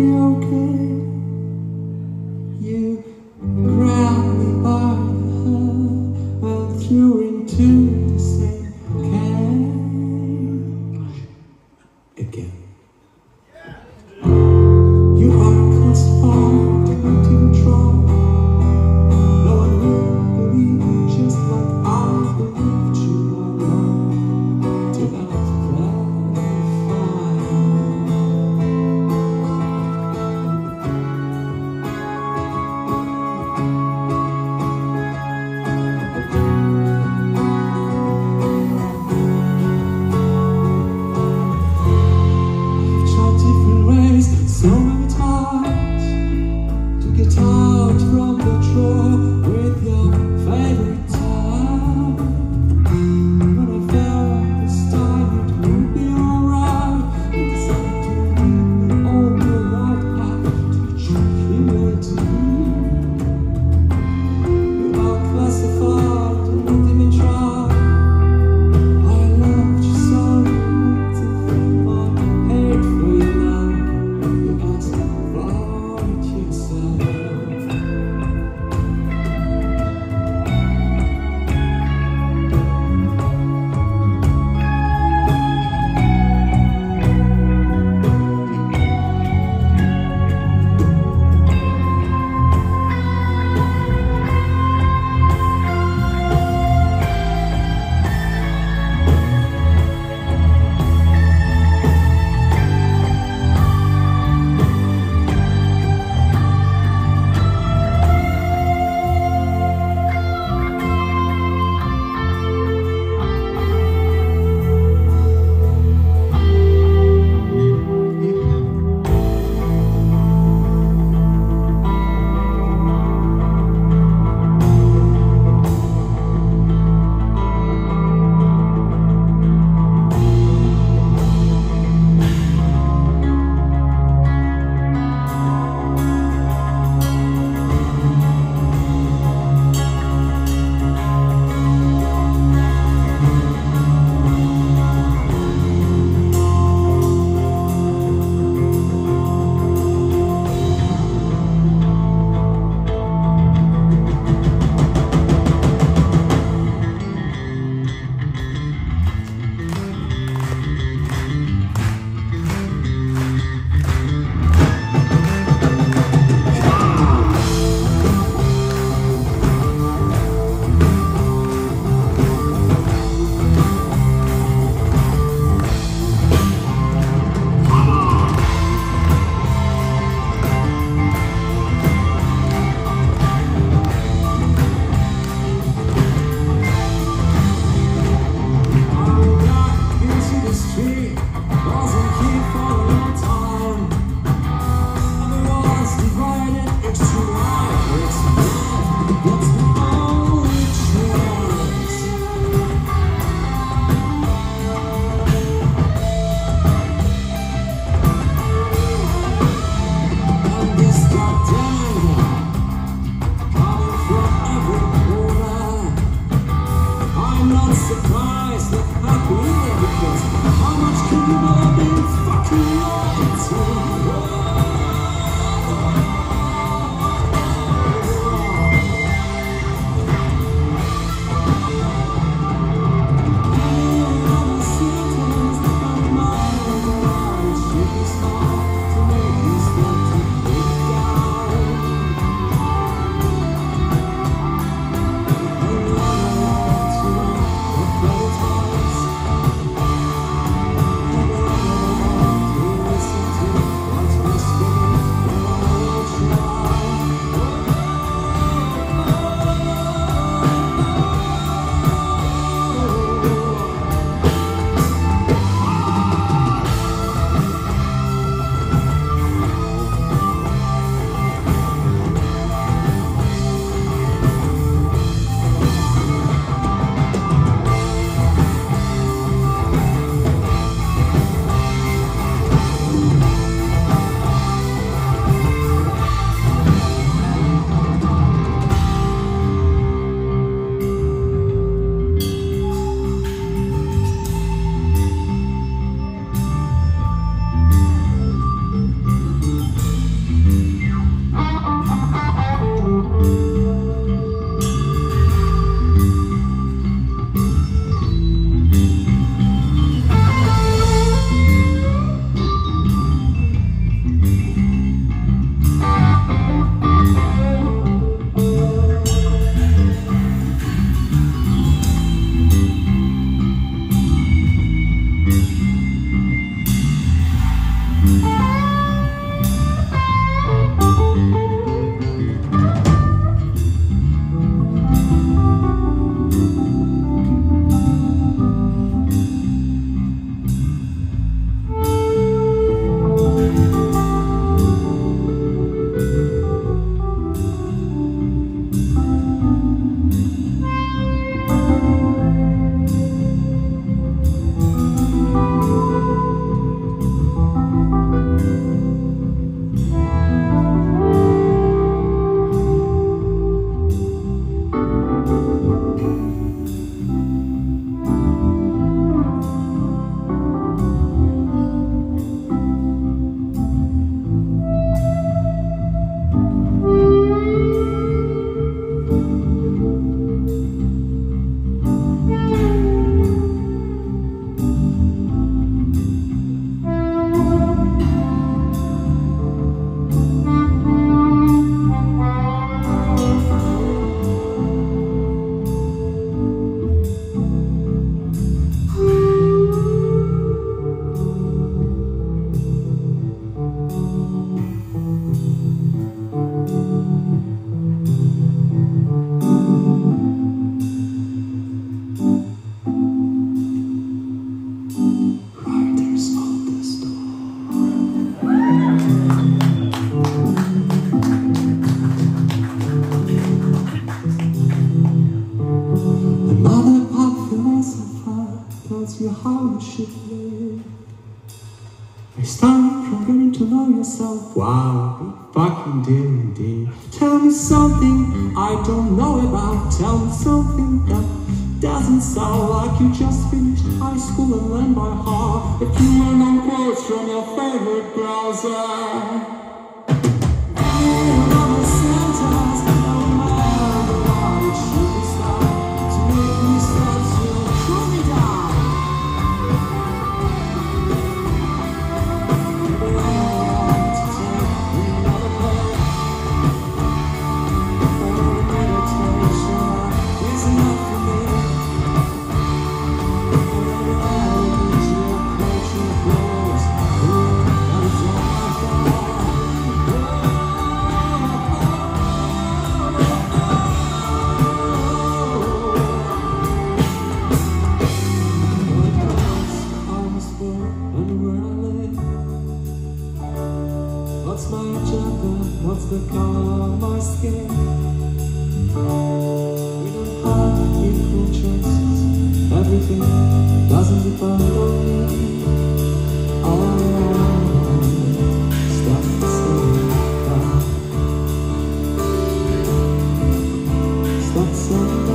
Much It's time from getting to know yourself. Wow, fucking deal indeed. Tell me something I don't know about. Tell me something that doesn't sound like you just finished high school and learned by heart. If you learn quotes from your favorite browser. You.